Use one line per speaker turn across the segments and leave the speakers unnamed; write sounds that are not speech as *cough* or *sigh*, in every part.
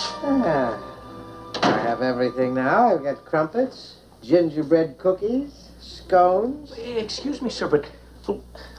Ah, I have everything now. I've got crumpets, gingerbread cookies, scones.
Excuse me, sir, but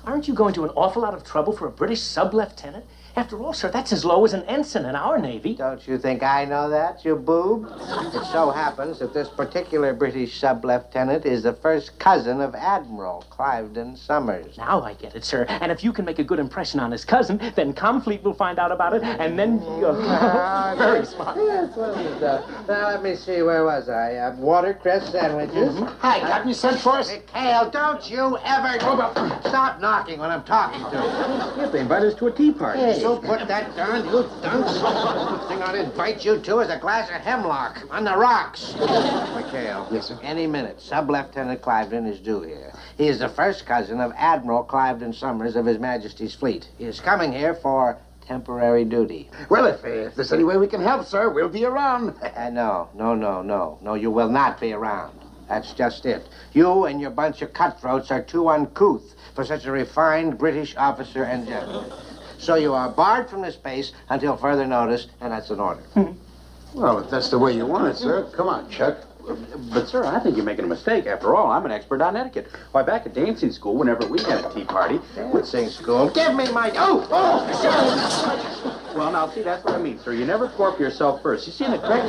aren't you going to an awful lot of trouble for a British sub-lieutenant? After all, sir, that's as low as an ensign in our Navy.
Don't you think I know that, you boob? It so happens that this particular British sub-lieutenant is the first cousin of Admiral Clivedon Summers.
Now I get it, sir. And if you can make a good impression on his cousin, then Comfleet will find out about it, and then you're *laughs* very smart.
Yes, well, uh, now let me see, where was I? Uh, watercress sandwiches.
Hi, Captain, you sent for us?
McHale, don't you ever stop knocking when I'm talking to you.
Yes, they invited us to a tea party.
Hey, you put that down, you dunce. The thing I'd invite you to is a glass of hemlock on the rocks. McHale.
Yes, sir.
Any minute, Sub-Lieutenant Clivedon is due here. He is the first cousin of Admiral Clivedon Summers of His Majesty's fleet. He is coming here for temporary duty.
Well, if, if there's any way we can help, sir, we'll be around. *laughs*
Uh, no, no, no, no. No, you will not be around. That's just it. You and your bunch of cutthroats are too uncouth for such a refined British officer and gentleman. So you are barred from this base until further notice, and that's an order. Hmm.
Well, if that's the way you want it, sir. Come on, Chuck.
But, sir, I think you're making a mistake. After all, I'm an expert on etiquette. Why, back at dancing school, whenever we had a tea party...
Dancing school. Give me my. Oh! Oh! *laughs*
Well, now, see, that's what I mean, sir. You never cork yourself first. You see, in the correct...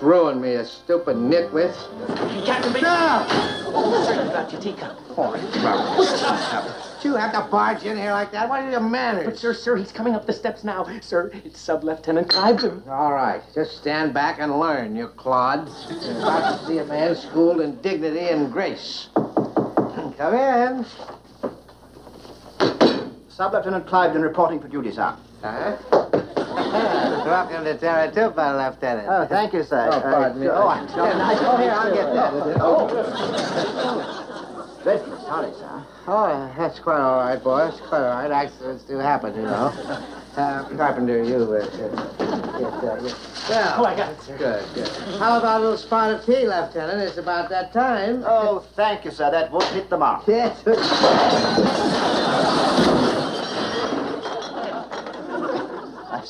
almost ruined me, a stupid nitwit.
Captain Baker. No! Sir, you got your teacup.
All right, Did you have to barge in here like that? What are your manners?
But, sir, sir, he's coming up the steps now. Sir, it's Sub-Lieutenant Clivedon.
All right, just stand back and learn, you clod. You're about to see a man schooled in dignity and grace. Come in.
Sub-Lieutenant Clivedon reporting for duty, sir.
Huh? Welcome to Taratupa, Lieutenant.
Oh, thank you, sir.
Oh, pardon me.
Oh, I'm sorry.
Oh, here, I'll get that.
Oh. Dreadfully sorry, sir.
Oh, that's quite all right, boys. Quite all right. Accidents do happen, you know. *laughs* Uh, Carpenter, you. Uh, uh, uh, get- well,
Oh, I got it, sir.
good, good. How about a little spot of tea, Lieutenant? It's about that time.
Oh, thank you, sir. That won't hit the mark. *laughs*
Yes.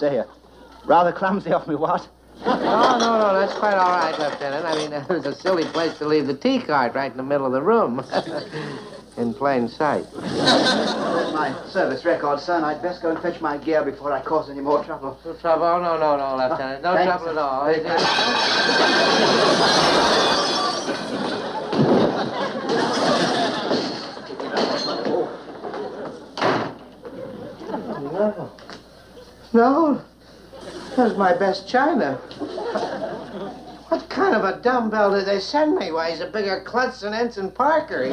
Say, uh, rather clumsy of me, what?
No, no, no, that's quite all right, Lieutenant. I mean, *laughs* it was a silly place to leave the tea cart right in the middle of the room. *laughs* in plain sight.
There's *laughs* my service record, sir, and I'd best go and fetch my gear before I cause any more trouble.
No trouble? Oh, no, no, no, Lieutenant. No
Thanks,
trouble at all.
Very kind.
No. No. That's my best china. What kind of a dumbbell did they send me? Why, he's a bigger klutz than Ensign Parker.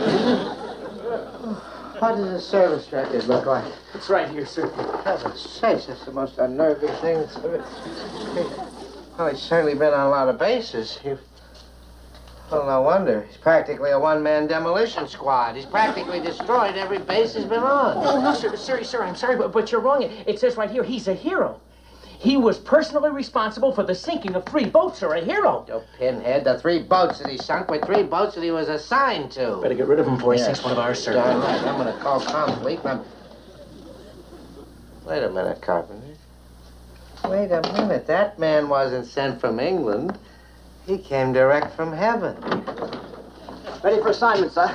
What does the service record look like?
It's right here, sir.
Heaven's sakes, that's the most unnerving thing. Well, he's certainly been on a lot of bases. He... Well, no wonder. He's practically a one-man demolition squad. He's practically destroyed every base he's been on.
Oh, no, sir, sir, sir, I'm sorry, but, but you're wrong. It, it says right here he's a hero. He was personally responsible for the sinking of three boats, sir. A hero.
You pinhead, the three boats that he sunk were three boats that he was assigned to.
Better get rid of him before he sinks one of ours, sir.
Darn right. I'm going to call Comfleet. and I'm... Wait a minute, Carpenter. Wait a minute. That man wasn't sent from England. He came direct from heaven.
Ready for assignment, sir.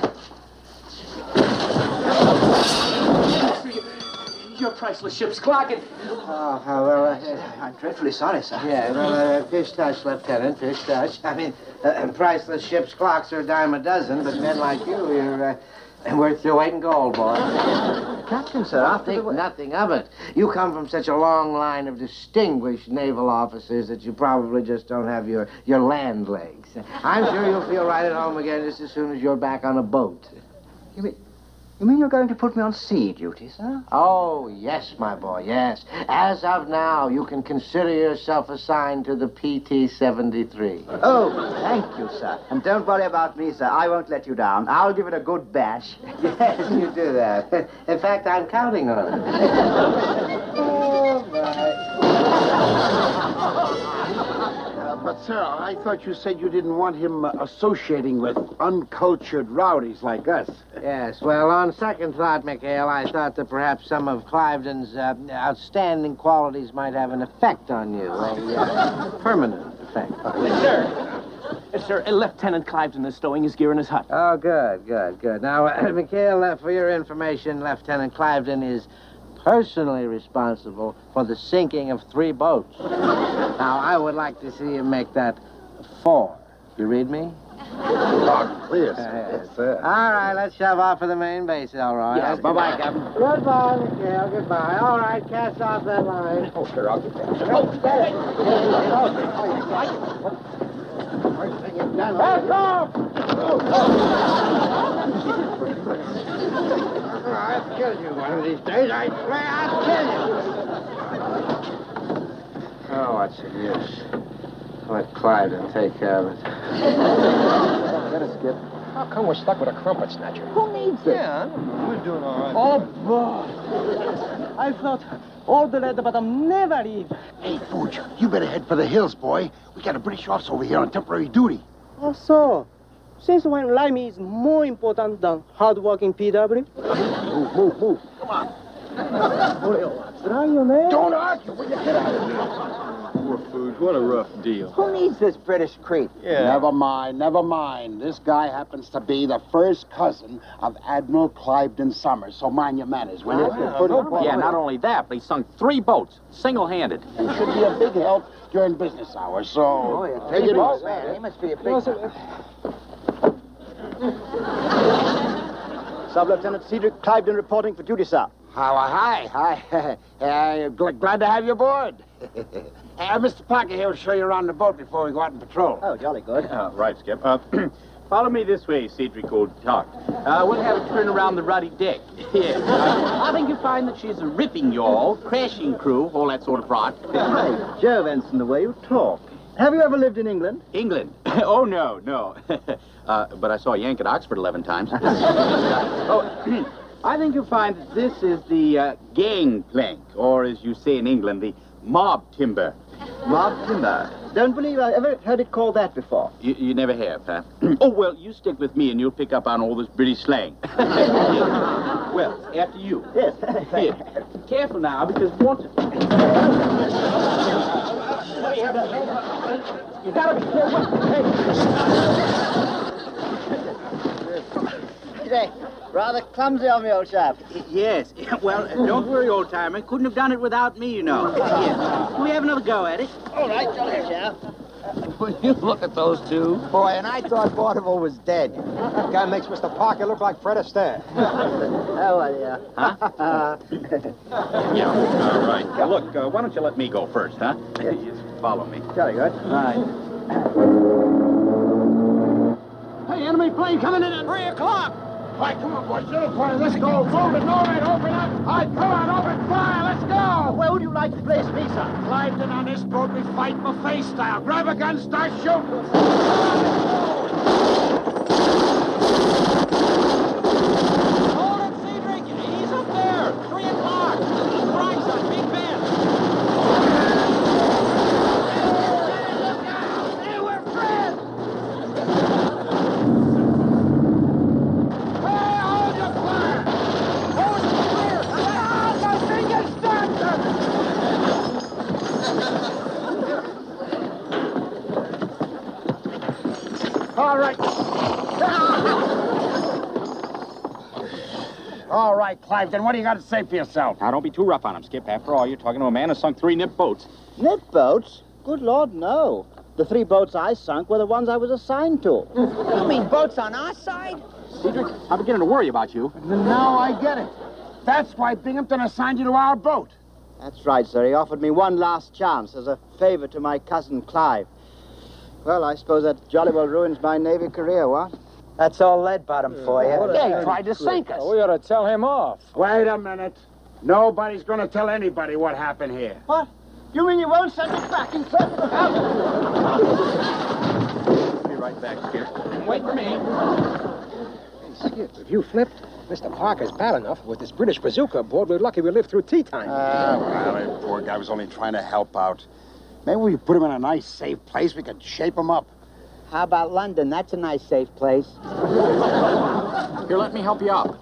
your priceless ship's clocking.
Oh, well, uh, I'm dreadfully sorry, sir.
Yeah, well, uh, fish touch, Lieutenant, fish touch. I mean, uh, priceless ship's clocks are a dime a dozen, but men like you, you're uh, worth your weight in gold, boy.
Captain, sir,
I
after
think
the...
nothing of it. You come from such a long line of distinguished naval officers that you probably just don't have your, your land legs. I'm sure you'll feel right at home again just as soon as you're back on a boat.
You mean, you mean you're going to put me on sea duty, sir?
Oh, yes, my boy, yes. As of now, you can consider yourself assigned to the PT 73.
Oh, thank you, sir. And don't worry about me, sir. I won't let you down. I'll give it a good bash. *laughs*
Yes, you do that. In fact, I'm counting on it. *laughs*
but, sir, I thought you said you didn't want him uh, associating with uncultured rowdies like us.
Yes, well, on second thought, McHale, I thought that perhaps some of Clivedon's uh, outstanding qualities might have an effect on you, *laughs* a uh, permanent effect.
Sir. Uh, sir, uh, Lieutenant Clivedon is stowing his gear in his hut.
Oh, good, good, good. Now, uh, *clears throat* McHale, uh, for your information, Lieutenant Clivedon is personally responsible for the sinking of three boats. *laughs* now, I would like to see him make that four. You read me?
Oh, clear, sir.
Yes.
Yes, sir.
All right, let's shove off for the main base, Elroy.
Yes,
bye-bye, Captain. Goodbye, McHale. Goodbye. All right, cast off that line.
Oh, sir, I'll get that.
Oh, Back off! I'll kill you one of these days. I swear I'll kill you. Oh, what's the use? Let Clyde take care of it.
Get it, Skip.
How come we're stuck with a crumpet snatcher?
Who needs it?
Yeah, I don't know. We're doing all right.
Oh, boy. I thought all the lead, but I'm never leave.
Hey, Fooch, you better head for the hills, boy. We got a British officer over here on temporary duty.
Oh, so. Since when Limey is more important than hard-working PW?
Move, move, move. Come on.
Try you, man.
Don't argue. Will you get out of here?
Poor Fooge, what a rough deal.
Who needs this British creep?
Yeah.
Never mind, never mind. This guy happens to be the first cousin of Admiral Clivedon Summers, so mind your manners, will you?
Oh, yeah, no problem.
Yeah, not only that, but he sunk three boats, single-handed.
He should be a big help during business hours, so
Oh, yeah.
take it
Oh,
easy.
man, he must be a big... *laughs* Sub-Lieutenant Cedric Clivedon reporting for duty, sir.
How, uh, hi, hi. *laughs* uh, gl- glad to have you aboard. *laughs* uh, Mr. Parker here will show you around the boat before we go out on patrol.
Oh, jolly good.
Uh, right, Skip. Uh, *clears throat* follow me this way, Cedric Old Talk. Uh, we'll have a turn around the ruddy deck. yeah. Uh, I think you'll find that she's a ripping yawl, crashing crew, all that sort of rot.
Hey, Joe Ensign, the way you talk. Have you ever lived in England?
England? *laughs* oh, no, no. *laughs* uh, but I saw Yank at Oxford 11 times. *laughs* oh, *clears throat* I think you'll find that this is the uh, gangplank, or as you say in England, the mob timber.
Mob timber. Don't believe I ever heard it called that before.
You, you never have, huh? *clears throat* oh, well, you stick with me and you'll pick up on all this British slang. well, after you.
Yes.
Here, careful now, because once... You gotta be careful.
Say, rather clumsy of me, old chap.
Yes. *laughs* Well, don't worry, old timer. Couldn't have done it without me, you know. Yes. Can we have another go at it?
All right, jolly, chap. *laughs*
Will you look at those two?
Boy, and I thought Vaudeville was dead.
That guy makes Mr. Parker look like Fred Astaire. *laughs*
Oh, well, yeah.
Yeah. All right. Now, look, uh, why don't you let me go first, huh? Just follow me.
Jolly good.
Hey, enemy plane coming in at 3 o'clock. All right, come on, boys. Little plane, let's go. Move it, move it, open up. All right, come on, open fire, let's go.
Where would you like to place me, sir?
Clivedon on this boat, we fight my face style. Grab a gun, start shooting.
Hold it, Cedric. He's up there. Three o'clock. Strikes on Big Ben.
Hey, hold your fire. Hold it clear. Ah, my fingers stuck. All right. Clive, then what do you got to say for yourself?
Now, don't be too rough on him, Skip. After all, you're talking to a man who sunk three nip boats.
Nip boats? Good Lord, no. The three boats I sunk were the ones I was assigned to.
You mean boats on our side?
Cedric, I'm beginning to worry about you.
Now I get it. That's why Binghamton assigned you to our boat.
That's right, sir. He offered me one last chance as a favor to my cousin Clive. Well, I suppose that jolly well ruins my Navy career, what?
That's all Leadbottom for you.
They tried to sink us.
We ought to tell him off.
Wait a minute. Nobody's going to tell anybody what happened here.
What? You mean you won't send us back in trip?
Be right back, Skip.
Wait for me. Hey, Skip, if you flipped, Mr. Parker's bad enough. With this British bazooka aboard, we're lucky we lived through tea time.
Ah, well, poor guy was only trying to help out. Maybe we put him in a nice, safe place. We could shape him up.
How about London? That's a nice, safe place.
Here, let me help you up.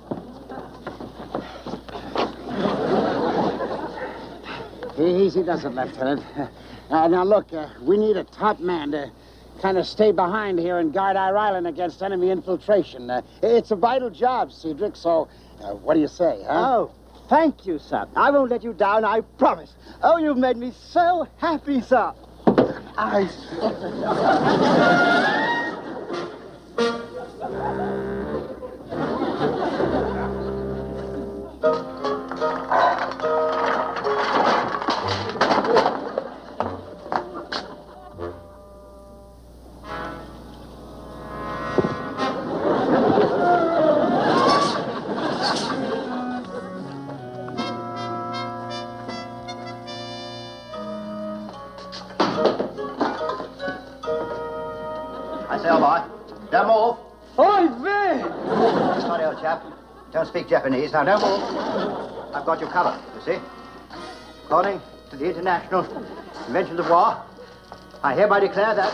Easy does it, Lieutenant. *laughs* Uh, now, look, uh, we need a top man to kind of stay behind here and guard our island against enemy infiltration. Uh, it's a vital job, Cedric, so uh, what do you say, huh?
Oh, thank you, sir. I won't let you down, I promise. Oh, you've made me so happy, sir. I... *laughs* Japanese. Now, don't move. I've got you covered, you see. According to the International Conventions of War, I hereby declare that...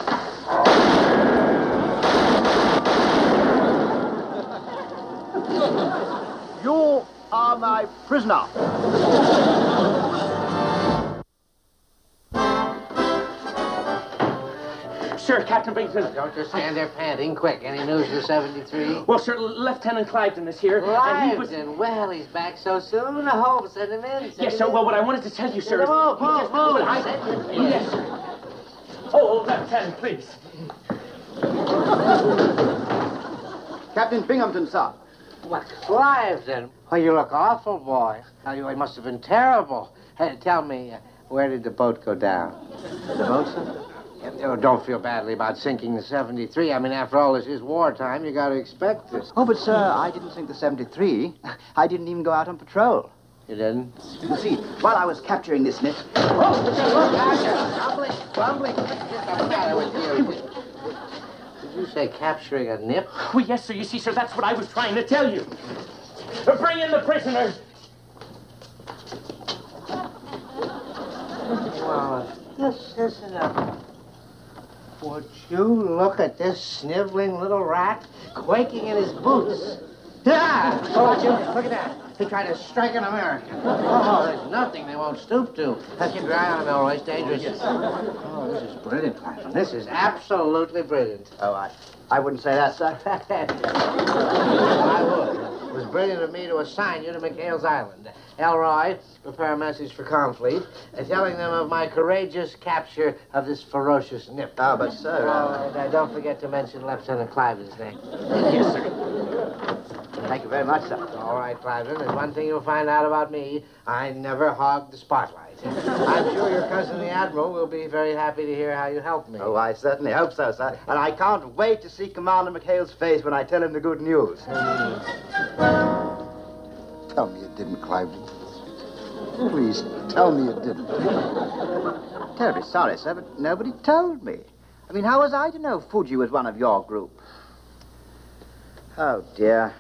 You are my prisoner.
Sir, Captain Binghamton.
Don't just stand there panting. Quick, any news of the 73?
Well, sir, Lieutenant Clivedon is here. and he was-
well, he's back so soon. I hope. Send him in. Send
Yes,
him
sir.
in.
Well, what I wanted to tell you, sir, is...
Move, move,
Yes,
move.
I-
Send him in.
Yes, sir. Oh, Lieutenant, please.
Captain Binghamton, sir.
What, Clivedon? Well, you look awful, boy. Tell you, it must have been terrible. Hey, tell me, uh, where did the boat go down?
The boat, sir?
Yeah, oh, don't feel badly about sinking the 73. I mean, after all, this is wartime. You got to expect this.
Oh, but, sir, I didn't sink the 73. *laughs* I didn't even go out on patrol.
You didn't?
You see, while I was capturing this nip,
Oh, look out there. Grumbling, grumbling. What's the matter with you? Did you say capturing a nip?
Well, yes, sir. You see, sir, that's what I was trying to tell you. Uh, Bring in the prisoners.
Well, this isn't a... Would you look at this sniveling little rat quaking in his boots? Yeah! *laughs* Oh, watch you. Look at that. He tried to strike an American. Oh, there's nothing they won't stoop to. Now, keep your eye on him, Elroy. It's dangerous. Oh, this is brilliant, Claflin. This is absolutely brilliant.
oh, I, I wouldn't say that, sir. *laughs*
I would. It brilliant of me to assign you to McHale's Island. Elroy, prepare a message for Comfleet, uh, telling them of my courageous capture of this ferocious nip.
Oh, but, sir, uh,
and, uh, don't forget to mention Lieutenant Cliven's name.
Yes, sir.
thank you very much, sir.
All right, Cliven, there's one thing you'll find out about me. I never hog the spotlight. I'm sure your cousin, the Admiral, will be very happy to hear how you helped me.
Oh, I certainly hope so, sir. And I can't wait to see Commander McHale's face when I tell him the good news.
Tell me you didn't, Clive. Please, tell me you didn't.
Terribly sorry, sir, but nobody told me. I mean, how was I to know Fuji was one of your group? Oh, dear.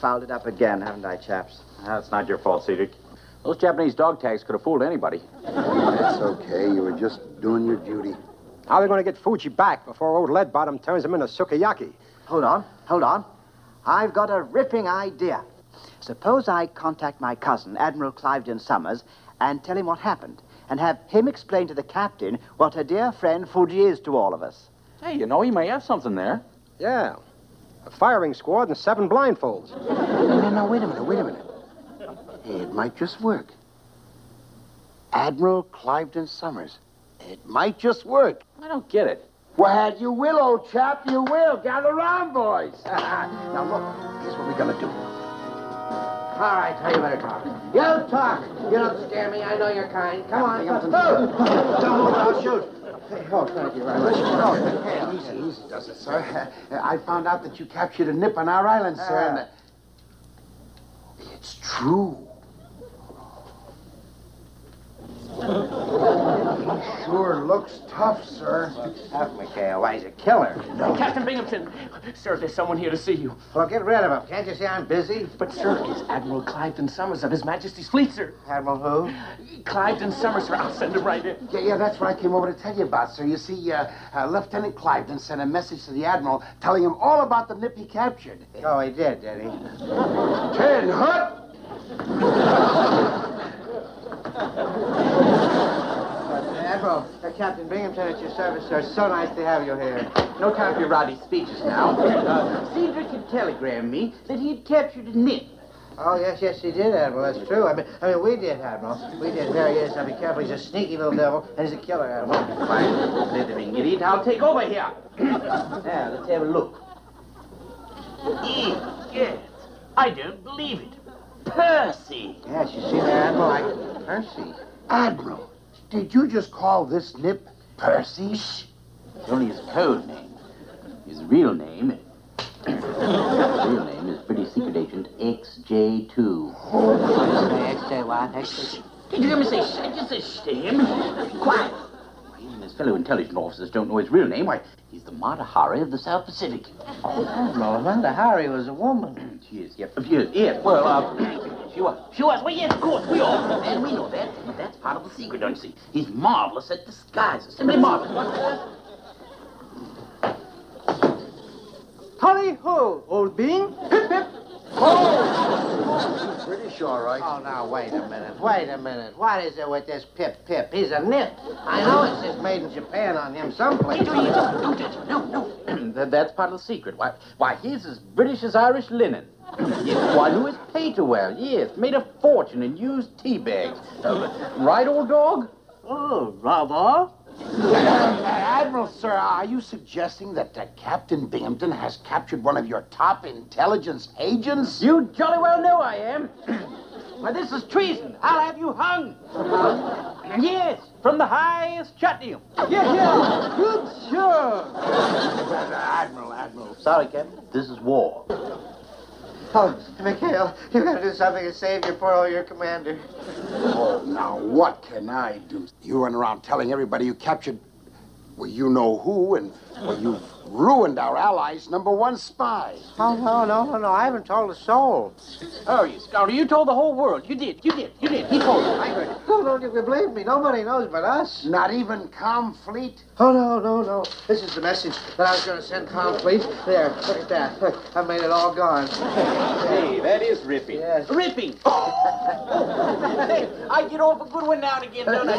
Fouled it up again, haven't I, chaps?
That's not your fault, Cedric. Those Japanese dog tags could have fooled anybody.
That's okay. You were just doing your duty.
How are we going to get Fuji back before old Leadbottom turns him into sukiyaki?
Hold on, hold on. I've got a ripping idea. Suppose I contact my cousin, Admiral Clivedon Summers, and tell him what happened, and have him explain to the captain what a dear friend Fuji is to all of us.
Hey, you know, he may have something there.
Yeah. A firing squad and seven blindfolds.
No, no, no, wait a minute, wait a minute. It might just work. Admiral Clivedon Summers. It might just work.
I don't get it.
Well, you will, old chap, you will. Gather round, boys. *laughs* now, look, here's what we're gonna do.
All right, tell you better talk. You talk. You don't scare me. I know you're kind. Come on. Don't move. I'll shoot. Oh, thank you very much.
Oh, easy, easy does it, sir. I found out that you captured a nip on our island, sir. and, uh, It's true. he sure looks tough, sir.
Tough, McHale. Why, he's a killer.
Captain Binghamton, sir, there's someone here to see you.
Well, get rid of him. Can't you see I'm busy?
But, sir, it's Admiral Clivedon Summers of His Majesty's fleet, sir.
Admiral who?
Clivedon Summers, sir. I'll send him right in.
Yeah, yeah, that's what I came over to tell you about, sir. You see, uh, uh, Lieutenant Clivedon sent a message to the Admiral telling him all about the nip he captured.
Oh, he did, did he?
Ten hut! *laughs*
Admiral, uh, Captain Binghamton at your service, sir. So nice to have you here.
No time for your rowdy speeches now. *laughs* Uh, Cedric had telegrammed me that he'd captured a nip.
Oh, yes, yes, he did, Admiral. That's true. I mean, I mean, we did, Admiral. We did. There he is. Now, be careful. He's a sneaky little devil, and he's a killer, Admiral.
Fine, slithering idiot. I'll take over here. *coughs*
Now, let's have a look.
Yes. I don't believe it. Percy.
Yes, you see that, Admiral? I... Percy.
Admiral, did you just call this nip Percy?
It's only his code name. His real name. his real name is British Secret Agent XJ2.
XJ what? XJ...
Did you hear me say shh? Just say shh to him. Quiet.
Even his fellow intelligence officers don't know his real name. Why, he's the Mata Hari of the South Pacific.
Oh, Admiral, Amanda Harry was a woman.
She is, yep. She is, yes. Well, uh, *clears throat* she was.
She was. Well, yes, of course, we all.
And we know that. That's part of the secret, don't you see? He's marvelous at disguises. Simply marvelous.
Hurry ho, old bean. Hip hip.
British, right?
Oh, now, wait a minute. Wait a minute. What is it with this Pip Pip? He's a nip. I know it says made in Japan on him someplace.
Don't touch him. No, no. *clears throat* That- That's part of the secret. Why, why, he's as British as Irish linen. yes, why, who is paid to well? Yes, made a fortune in used tea bags. Uh, right, old dog?
Oh, rather.
Admiral, sir, are you suggesting that uh, Captain Binghamton has captured one of your top intelligence agents?
You jolly well know I am. *clears throat* Why, this is treason. I'll have you hung. yes, from the highest chutney.
Yeah, yeah. Good, sure.
Admiral, Admiral.
Sorry, Captain. This is war.
Oh, McHale, you gotta do something to save your poor old your commander.
Oh, now what can I do? You run around telling everybody you captured, well, you know who, and well, you've ruined our allies' number one spy.
Oh, no, no, no, no. I haven't told a soul.
Oh, you scoundrel. You told the whole world. You did. You did. You did. He told you. I heard it.
No, don't you believe me? Nobody knows but us.
Not even Comfleet?
Oh, no, no, no. This is the message that I was going to send Comfleet. There, look at that. Look, I made it all gone.
Hey, that is ripping.
Yes.
Ripping. hey, I get off a good one now and again, don't I?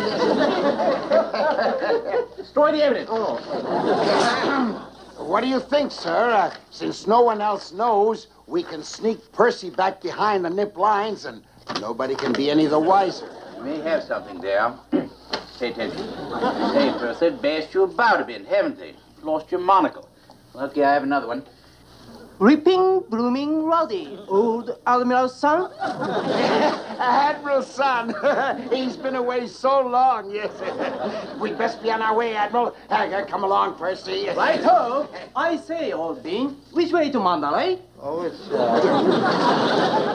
*laughs* Destroy the evidence. Oh. *clears throat*
What do you think, sir? Uh, since no one else knows, we can sneak Percy back behind the nip lines, and nobody can be any the wiser.
You may have something there. *clears throat* Pay attention. Hey, Percy, bashed you about a bit, haven't they? Lost your monocle. Lucky I have another one.
Ripping, blooming, rowdy. Old Admiral's son.
Admiral's *laughs* son, he's been away so long, yes. *laughs* We'd best be on our way, Admiral. Come along, Percy.
Right ho. I say, old bean. Which way to Mandalay?
Oh, it's. Uh...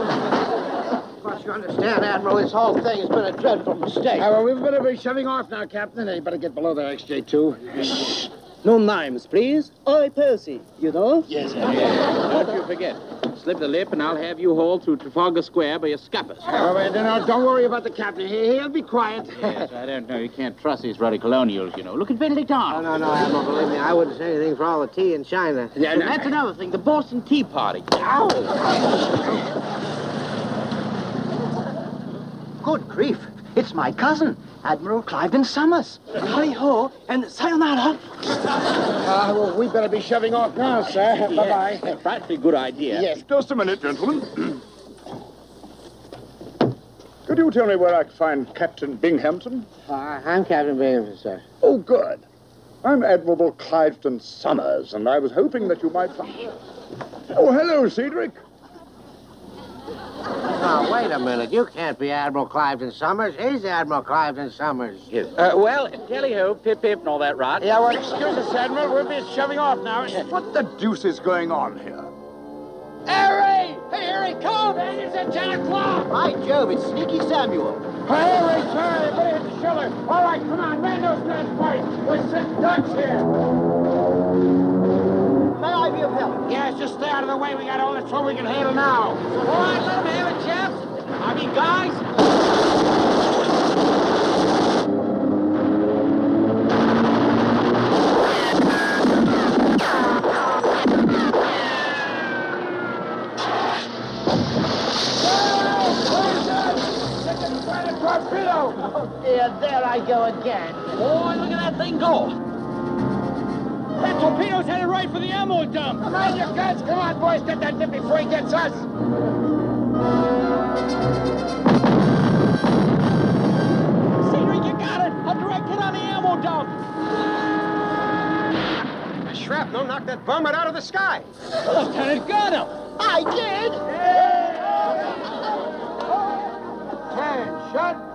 *laughs* But you understand, Admiral, this whole thing has been a dreadful mistake.
Uh, well, we've better be shoving off now, Captain. Hey, you better get below there, XJ2.
No names, please. I Percy, you know.
Yes, I
Don't you forget. Slip the lip, and I'll have you hauled through Trafalgar Square by your scuppers.
Well, no, don't worry about the captain. He, he'll be quiet. *laughs*
yes, I don't know. You can't trust these ruddy colonials, you know. Look at Benedict
No,
Arnold.
no, no, Admiral, believe me, I wouldn't say anything for all the tea in China.
Yeah,
And
no,
that's another thing. The Boston Tea Party. Ow!
Good grief. It's my cousin,
Admiral Cliven Summers. Hi ho and sayonara.
Uh, well, we better be shoving off now, sir. Bye-bye. *laughs*
A frightfully good idea.
Yes.
Just a minute, gentlemen. *clears throat* Could you tell me where I can find Captain Binghamton?
Uh, I'm Captain Binghamton, sir.
Oh, good. I'm Admiral Cliveston Summers, and I was hoping that you might find. Oh, hello, Cedric.
Now, wait a minute. You can't be Admiral Clivedon Summers. He's Admiral Clivedon Summers.
Yes. Uh, well, tally-ho, pip-pip, and all that rot.
Yeah, well, excuse us, Admiral. We'll be shoving off now.
What the deuce is going on here?
Harry! Hey, here he comes! And it's at 10 o'clock!
By Jove, it's Sneaky Samuel.
Harry, sorry, but hit the shoulder. All right, come on, man those transports. We're sitting ducks here.
Help?
Yes, just stay out of the way. We got all the trouble we can handle now.
All right, let him have it, chaps. I mean, guys.
Torpedo! Yeah, there I go again.
Boy, look at that thing go.
That torpedo's headed right for the ammo dump. Come on, your guns. Come on, boys. Get that tip before he gets us.
Cedric, you got it. A direct hit on the ammo dump.
The shrapnel knocked that varmint out of the sky.
Lieutenant Gunham.
I did.
Ten, shut.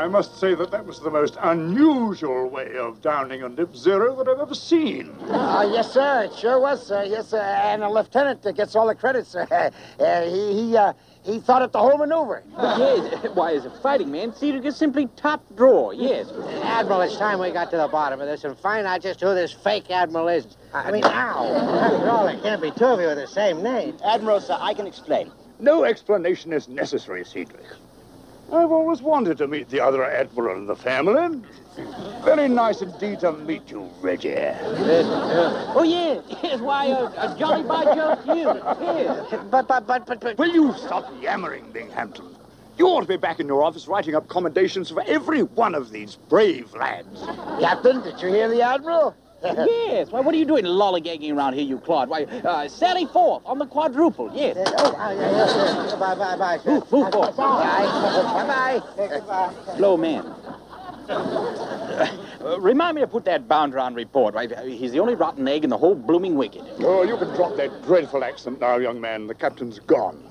I must say that that was the most unusual way of downing a nip zero that I've ever seen.
Uh, yes, sir. It sure was, sir. Yes, sir. And the lieutenant gets all the credit, sir. *laughs* Uh, he he uh, he thought of the whole maneuver.
yes. Why, as a fighting man, Cedric is simply top drawer, yes.
Admiral, it's time we got to the bottom of this and find out just who this fake Admiral is. I mean, how? After all, there can't be two of you with the same name.
Admiral, sir, I can explain.
No explanation is necessary, Cedric. I've always wanted to meet the other admiral in the family. Very nice indeed to meet you, Reggie.
Oh, yes. Yes, why, uh, uh, Jolly by Jove, you. Yes.
But, but, but, but, but.
Will you stop yammering, Binghamton? You ought to be back in your office writing up commendations for every one of these brave lads.
Captain, did you hear the admiral?
Yes. Why, what are you doing lollygagging around here, you clod? Why, uh, Sally forth on the quadruple, yes.
Oh, uh, yeah, yeah, yeah. Bye, bye, bye. sir.
Move, move forth.
Bye, bye. Goodbye.
Slow man. Uh, remind me to put that bounder on report. Right? He's the only rotten egg in the whole blooming wicked.
Oh, you can drop that dreadful accent now, young man. The captain's gone.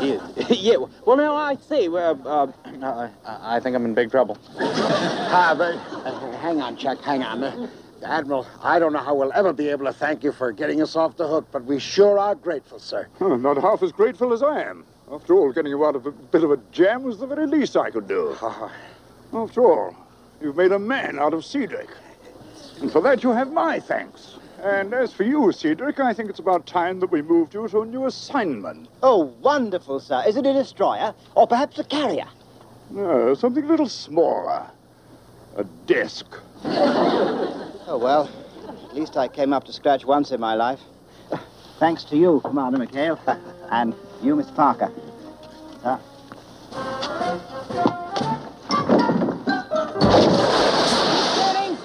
Yes. *laughs* yeah. Well, now I see. Uh, *clears throat* uh, uh, I think I'm in big trouble. *laughs*
Ah, but uh, hang on, Chuck. Hang on. Admiral, I don't know how we'll ever be able to thank you for getting us off the hook, but we sure are grateful, sir.
Huh, not half as grateful as I am. After all, getting you out of a bit of a jam was the very least I could do. *laughs* After all, you've made a man out of Cedric. And for that, you have my thanks. And as for you, Cedric, I think it's about time that we moved you to a new assignment.
Oh, wonderful, sir. Is it a destroyer? Or perhaps a carrier?
No, something a little smaller. A desk. *laughs*
Oh, well, at least I came up to scratch once in my life. Thanks to you, Commander McHale. *laughs* and you, Miss Parker. Uh,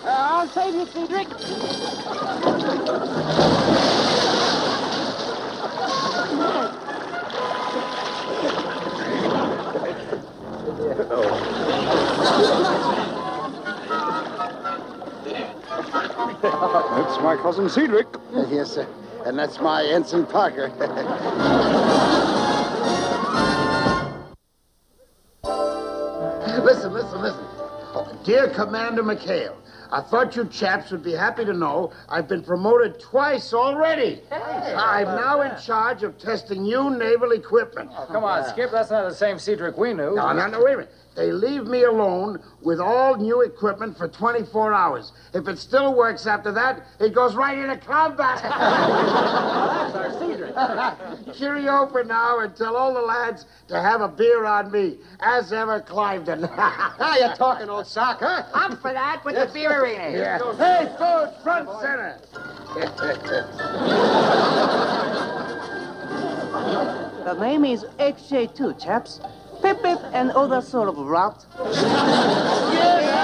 I'll save you, Cedric.
That's my cousin Cedric. *laughs*
yes, sir. And that's my Ensign Parker. *laughs* listen, listen, listen. Oh, dear Commander McHale, I thought you chaps would be happy to know I've been promoted twice already. I'm now in charge of testing new naval equipment.
Oh, come on, Skip. That's not the same Cedric we knew.
No, no, no, wait a minute. They leave me alone with all new equipment for 24 hours. If it still works after that, it goes right into combat.
That's our Cedric.
Cheerio for now and tell all the lads to have a beer on me. As ever, Clivedon.
Now *laughs* you're talking, old sock, huh?
I'm for that with the beer arena.
yeah. Hey, food, front center.
The name is XJ2, chaps. Pip and other sort of rot. *laughs*